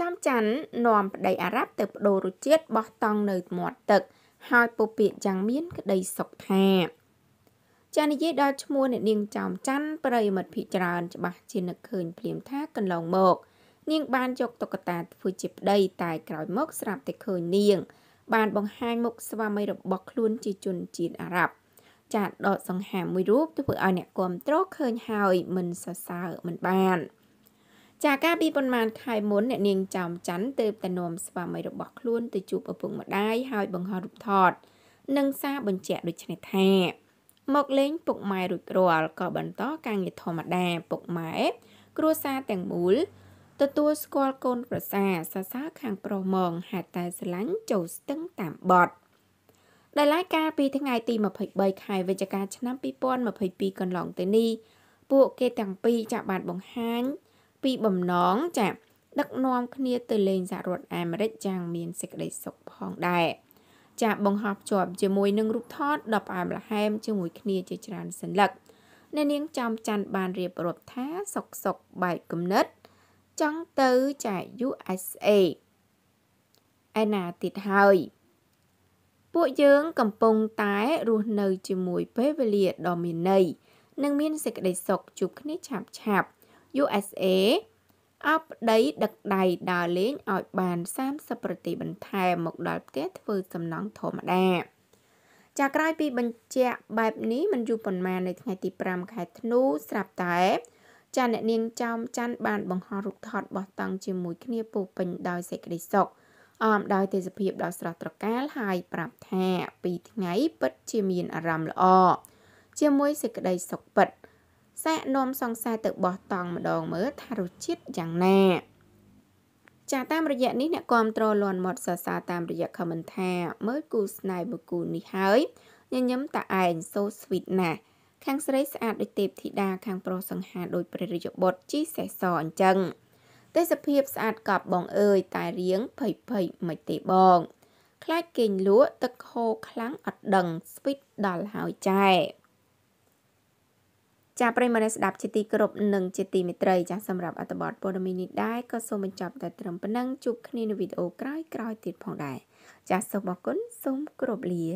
ចាំច័ន្ទនាំប្តីអារ៉ាប់ទៅបដូររសជាតិបោះតង់នៅមាត់ទឹក ហើយពុពាកយ៉ាងមានក្តីសុខថាចានិយាយដល់ឈ្មោះអ្នកនាងចោមច័ន្ទប្រិយមិត្តភិច្រើនច្បាស់ជានឹកឃើញភ្លាមថាកន្លងមក នាងបានយកតុក្កតាធ្វើជាប្តីតែក្រោយមកស្រាប់តែឃើញនាង បានបង្ហាញមុខស្វាមីរបស់ខ្លួនជាជនជាតិអារ៉ាប់ចាដកសង្ហាមួយរូបធ្វើឲ្យអ្នកគ្រប់គ្រងឃើញហើយមិនសរសើរមិនបាន ចាកាលពីប៉ុន្មានខែមុនអ្នកនាងចោមច័ន្ទទើបតែនាំស្វាមីរបស់ខ្លួនទៅជួបឪពុកម្ដាយហើយបង្ហោះរូបថត និងសារបញ្ជាក់ដូចនេះថា មកលេងពុកម៉ែរួចរាល់ក៏បន្តការងារធម្មតាពុកម៉ែគ្រួសារទាំងមូលទទួលស្គាល់កូនប្រសាសរសើរខាងប្រុសមងហេតុតែស្រឡាញ់ចូលស្ទឹងតាមបត់ដែលឡាយកាលពីថ្ងៃទី23ខែវិច្ឆិកាឆ្នាំ2022កន្លងទៅនេះពួកគេទាំងពីរចាក់បានបង្ហាញ ពីបំណងចាដឹកនាំគ្នាទៅលេងសហរដ្ឋអាមេរិកយ៉ាងមានសេចក្តីសុខផងដែរចាបង្ហោះភ្ជាប់ជាមួយនឹងរូបថតដ៏ផ្អែមល្ហែមជាមួយគ្នាជាច្រើនសន្លឹកអ្នកនាងចំច័ន្ទបានរៀបរាប់ថាសុកសុកបែកគំនិត ចង់ទៅចា USA ឯណាទៀតហើយពួកយើងកំពុងតែរស់នៅជាមួយពេលវេលាដ៏មានន័យនិងមានសេចក្តីសុខជួបគ្នាឆាប់ឆាប់ USA អោបប្តីដឹកដៃដើរលេងឲ្យបាន30ប្រតិបន្ថែមមកដល់ផ្ទះធ្វើសំណង់ធម្មតាចាក្រោយពីបញ្ជាក់បែបនេះមិនយូរប៉ុន្មាននៅថ្ងៃទី5ខែធ្នូស្រាប់តែចាអ្នកនាងចោមច័ន្ទបានបង្ហោះរូបថតបោះតង់ជាមួយគ្នាពោពេញដោយសេចក្តីសុខអមដោយទេសភាពដ៏ស្រស់ត្រកាលហើយប្រាប់ថាពីថ្ងៃពិតជាមានអារម្មណ៍ល្អជាមួយសេចក្តីសុខពិត សាកនាំសង្សារទៅបោះតង់ម្ដងមើលថារសជាតិយ៉ាងណាចាតាមរយៈនេះអ្នកគាំទ្រលន់មាត់សរសើរតាមរយៈ comment ថាមើលគូស្នេហ៍បុគ្គលនេះហើយញញឹមតាឯង so sweet ណាស់ខាងស្រីស្អាតដូចទេពធីតាខាងប្រុសសង្ហាដូចព្រះរាជបុត្រជីសេះសអញ្ចឹងទេសភាពស្អាតកប់បងអើយតែរៀងភ័យភ័យមិនទេបងខ្លាចគេងលក់ទឹកហូរខ្លាំងអត់ដឹងស្វីតដល់ហើយចែ ចាប្រិមនស្ដាប់ជាទីគោរពនិងជាទីមេត្រីចាសម្រាប់អត្ថបទព័ត៌មាននេះដែរក៏សូមបញ្ចប់តែត្រឹមប៉ុណ្ណឹងជួបគ្នានៅវីដេអូក្រោយៗទៀតផងដែរចាសូមអរគុណសូមគោរពលា